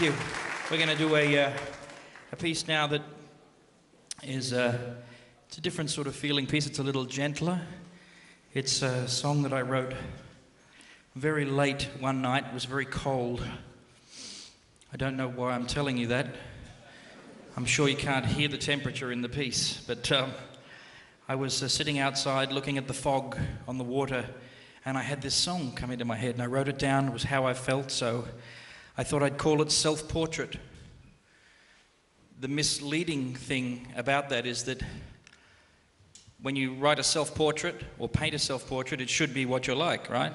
Thank you. We're going to do a, uh, a piece now that is uh, it's a different sort of feeling piece. It's a little gentler. It's a song that I wrote very late one night. It was very cold. I don't know why I'm telling you that. I'm sure you can't hear the temperature in the piece, but um, I was uh, sitting outside looking at the fog on the water, and I had this song come into my head, and I wrote it down. It was how I felt, so I thought I'd call it Self Portrait. The misleading thing about that is that when you write a self portrait or paint a self portrait, it should be what you're like, right?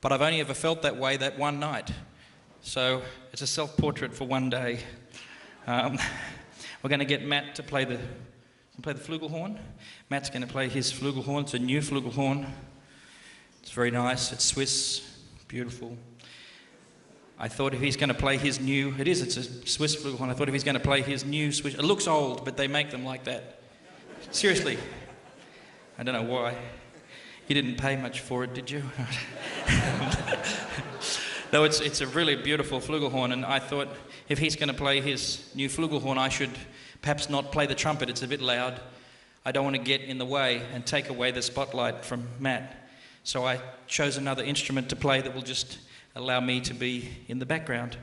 But I've only ever felt that way that one night. So it's a self portrait for one day. Um, we're going to get Matt to play the, play the flugelhorn. Matt's going to play his flugelhorn. It's a new flugelhorn. It's very nice. It's Swiss, beautiful. I thought if he's going to play his new, it is, it's a Swiss flugelhorn. I thought if he's going to play his new Swiss, it looks old, but they make them like that. Seriously. I don't know why. You didn't pay much for it, did you? no, it's, it's a really beautiful flugelhorn, and I thought if he's going to play his new flugelhorn, I should perhaps not play the trumpet. It's a bit loud. I don't want to get in the way and take away the spotlight from Matt. So I chose another instrument to play that will just allow me to be in the background.